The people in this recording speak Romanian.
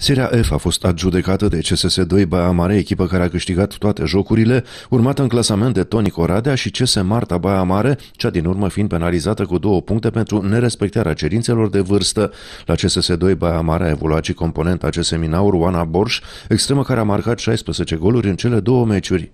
Seria F a fost adjudecată de CSS2 Baia Mare, echipă care a câștigat toate jocurile, urmată în clasament de Toni Coradea și CS Marta Baia Mare, cea din urmă fiind penalizată cu două puncte pentru nerespectarea cerințelor de vârstă. La CSS2 Baia Mare a evoluat și componenta CS Minaur Oana Borș, extremă care a marcat 16 goluri în cele două meciuri.